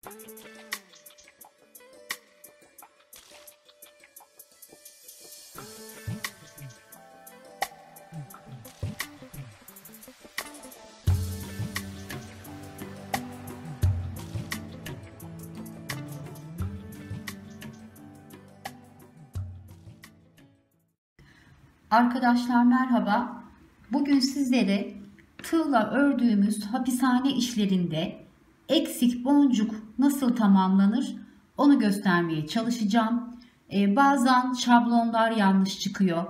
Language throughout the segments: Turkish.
Arkadaşlar merhaba. Bugün sizlere tığla ördüğümüz hapishane işlerinde eksik boncuk nasıl tamamlanır onu göstermeye çalışacağım. Ee, bazen şablonlar yanlış çıkıyor.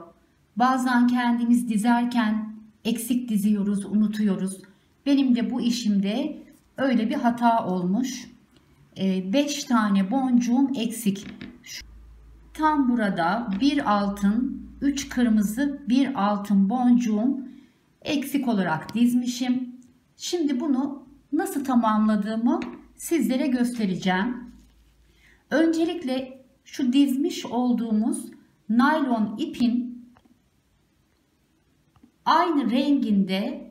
Bazen kendimiz dizerken eksik diziyoruz, unutuyoruz. Benim de bu işimde öyle bir hata olmuş. 5 ee, tane boncuğum eksik. Tam burada bir altın, 3 kırmızı, bir altın boncuğum eksik olarak dizmişim. Şimdi bunu nasıl tamamladığımı sizlere göstereceğim. Öncelikle şu dizmiş olduğumuz naylon ipin aynı renginde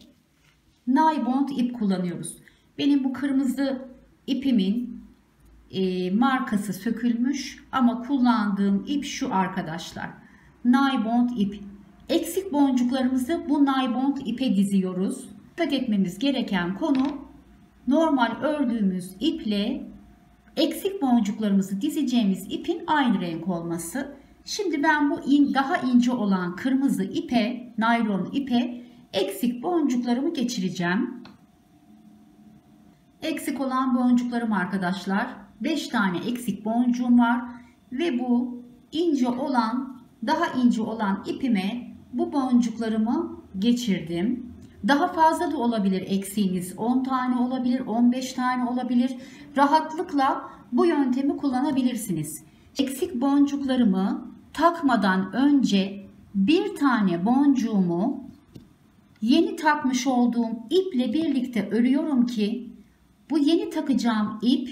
naybond ip kullanıyoruz. Benim bu kırmızı ipimin e, markası sökülmüş ama kullandığım ip şu arkadaşlar. Naybond ip. Eksik boncuklarımızı bu naybond ipe diziyoruz. Dikkat etmemiz gereken konu normal ördüğümüz iple eksik boncuklarımızı dizeceğimiz ipin aynı renk olması. Şimdi ben bu in, daha ince olan kırmızı ipe, naylon ipe eksik boncuklarımı geçireceğim. Eksik olan boncuklarım arkadaşlar 5 tane eksik boncuğum var ve bu ince olan daha ince olan ipime bu boncuklarımı geçirdim. Daha fazla da olabilir eksiğiniz 10 tane olabilir 15 tane olabilir. Rahatlıkla bu yöntemi kullanabilirsiniz. Eksik boncuklarımı takmadan önce bir tane boncuğumu yeni takmış olduğum iple birlikte örüyorum ki bu yeni takacağım ip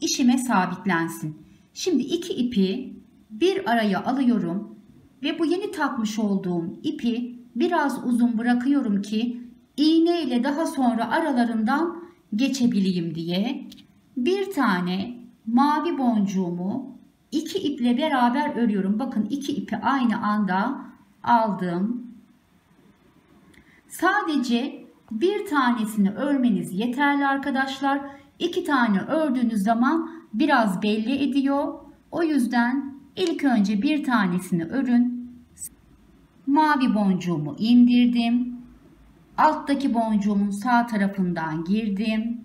işime sabitlensin. Şimdi iki ipi bir araya alıyorum ve bu yeni takmış olduğum ipi biraz uzun bırakıyorum ki iğne ile daha sonra aralarından geçebileyim diye bir tane mavi boncuğumu iki iple beraber örüyorum. Bakın iki ipi aynı anda aldım. Sadece bir tanesini örmeniz yeterli arkadaşlar. İki tane ördüğünüz zaman biraz belli ediyor. O yüzden ilk önce bir tanesini örün. Mavi boncuğumu indirdim. Alttaki boncuğumun sağ tarafından girdim.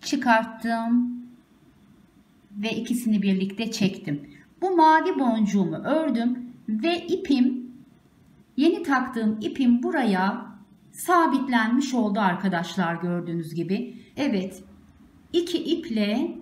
Çıkarttım. Ve ikisini birlikte çektim. Bu mavi boncuğumu ördüm ve ipim yeni taktığım ipim buraya sabitlenmiş oldu arkadaşlar gördüğünüz gibi. Evet iki iple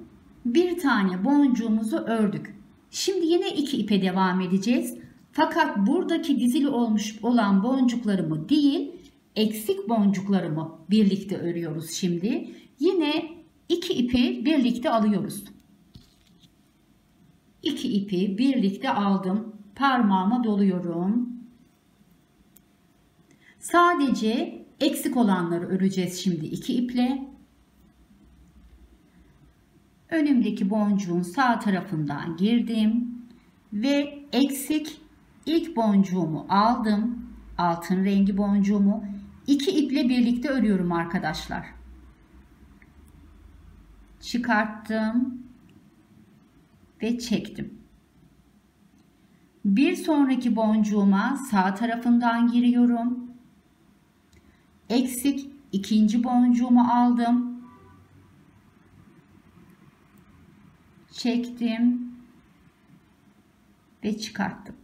bir tane boncuğumuzu ördük. Şimdi yine iki ipe devam edeceğiz. Fakat buradaki dizili olmuş olan boncuklarımı değil eksik boncuklarımı birlikte örüyoruz şimdi. Yine iki ipi birlikte alıyoruz. İki ipi birlikte aldım. Parmağıma doluyorum. Sadece eksik olanları öreceğiz şimdi iki iple. Önümdeki boncuğun sağ tarafından girdim ve eksik ilk boncuğumu aldım. Altın rengi boncuğumu iki iple birlikte örüyorum arkadaşlar. Çıkarttım ve çektim. Bir sonraki boncuğuma sağ tarafından giriyorum eksik ikinci boncuğumu aldım. Çektim ve çıkarttım.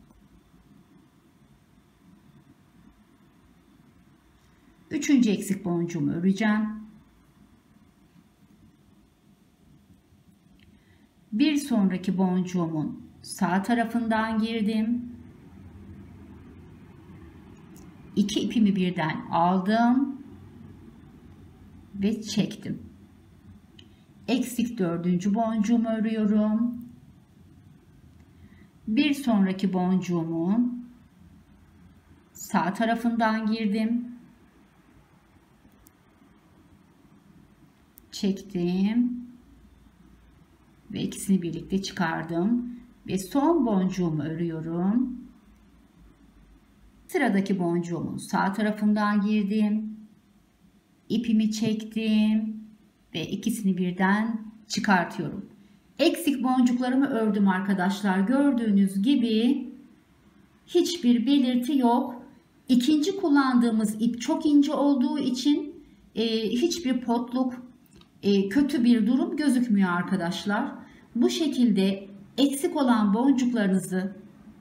Üçüncü eksik boncuğumu öreceğim. Bir sonraki boncuğumun sağ tarafından girdim. iki ipimi birden aldım ve çektim. Eksik dördüncü boncuğumu örüyorum. Bir sonraki boncuğumun sağ tarafından girdim. çektim ve ikisini birlikte çıkardım ve son boncuğumu örüyorum. Sıradaki boncuğumun sağ tarafından girdim. ipimi çektim ve ikisini birden çıkartıyorum. Eksik boncuklarımı ördüm arkadaşlar. Gördüğünüz gibi hiçbir belirti yok. İkinci kullandığımız ip çok ince olduğu için e, hiçbir potluk, e, kötü bir durum gözükmüyor arkadaşlar. Bu şekilde eksik olan boncuklarınızı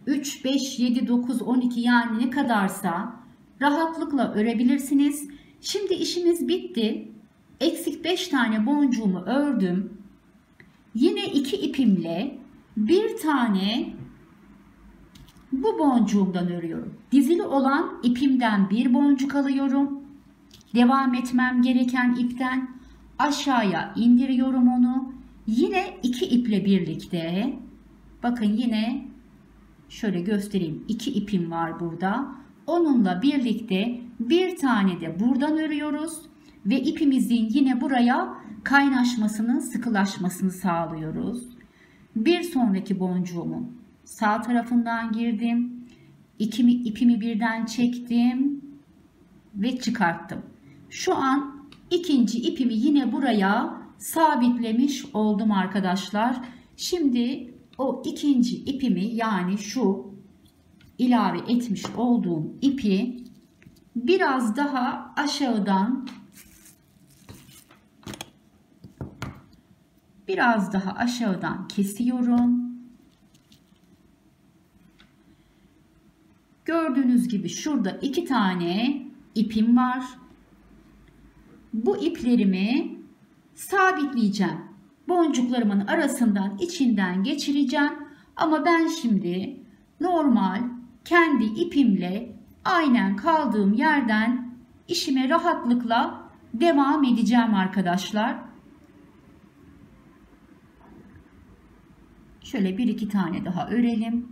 3, 5, 7, 9, 12 yani ne kadarsa rahatlıkla örebilirsiniz. Şimdi işimiz bitti. Eksik 5 tane boncuğumu ördüm. Yine iki ipimle bir tane bu boncuğumdan örüyorum. Dizili olan ipimden bir boncuk alıyorum. Devam etmem gereken ipten aşağıya indiriyorum onu. Yine iki iple birlikte bakın yine şöyle göstereyim. iki ipim var burada. Onunla birlikte bir tane de buradan örüyoruz ve ipimizin yine buraya kaynaşmasını, sıkılaşmasını sağlıyoruz. Bir sonraki boncuğumun sağ tarafından girdim. İkimi, ipimi birden çektim ve çıkarttım. Şu an ikinci ipimi yine buraya sabitlemiş oldum arkadaşlar. Şimdi o ikinci ipimi yani şu ilave etmiş olduğum ipi biraz daha aşağıdan biraz daha aşağıdan kesiyorum. Gördüğünüz gibi şurada iki tane ipim var. Bu iplerimi sabitleyeceğim. Boncuklarımın arasından içinden geçireceğim. Ama ben şimdi normal kendi ipimle aynen kaldığım yerden işime rahatlıkla devam edeceğim arkadaşlar. Şöyle bir iki tane daha örelim.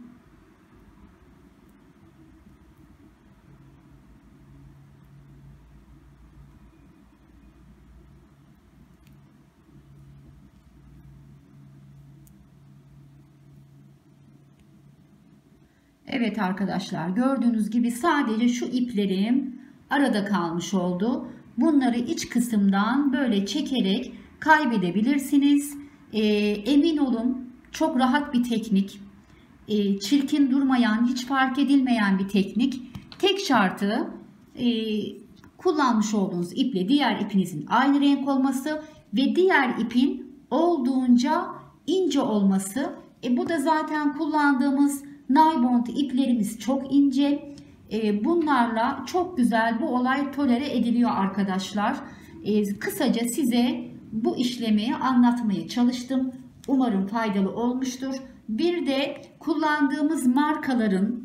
Evet arkadaşlar gördüğünüz gibi sadece şu iplerim arada kalmış oldu. Bunları iç kısımdan böyle çekerek kaybedebilirsiniz. E, emin olun çok rahat bir teknik. E, çirkin durmayan, hiç fark edilmeyen bir teknik. Tek şartı e, kullanmış olduğunuz iple diğer ipinizin aynı renk olması ve diğer ipin olduğunca ince olması. E, bu da zaten kullandığımız Naybond iplerimiz çok ince. E, bunlarla çok güzel bu olay tolere ediliyor arkadaşlar. E, kısaca size bu işlemi anlatmaya çalıştım. Umarım faydalı olmuştur. Bir de kullandığımız markaların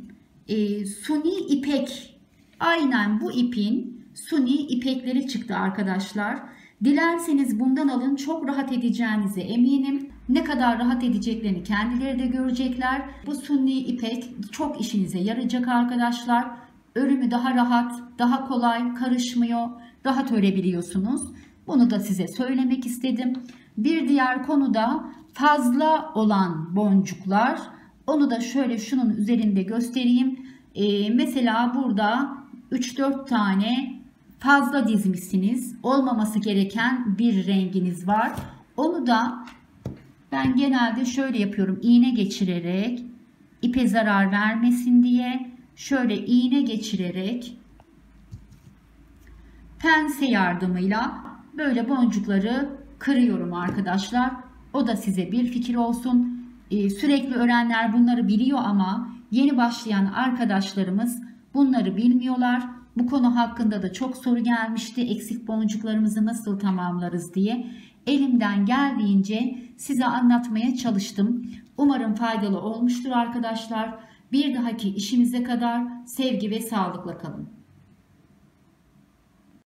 e, suni ipek aynen bu ipin suni ipekleri çıktı arkadaşlar. Dilerseniz bundan alın çok rahat edeceğinize eminim. Ne kadar rahat edeceklerini kendileri de görecekler. Bu sunni ipek çok işinize yarayacak arkadaşlar. Örümü daha rahat, daha kolay, karışmıyor. Rahat örebiliyorsunuz. Bunu da size söylemek istedim. Bir diğer konu da fazla olan boncuklar. Onu da şöyle şunun üzerinde göstereyim. Ee, mesela burada 3-4 tane fazla dizmişsiniz. Olmaması gereken bir renginiz var. Onu da ben genelde şöyle yapıyorum. iğne geçirerek ipe zarar vermesin diye şöyle iğne geçirerek pense yardımıyla böyle boncukları kırıyorum arkadaşlar. O da size bir fikir olsun. Ee, sürekli öğrenler bunları biliyor ama yeni başlayan arkadaşlarımız bunları bilmiyorlar. Bu konu hakkında da çok soru gelmişti. Eksik boncuklarımızı nasıl tamamlarız diye. Elimden geldiğince size anlatmaya çalıştım. Umarım faydalı olmuştur arkadaşlar. Bir dahaki işimize kadar sevgi ve sağlıkla kalın.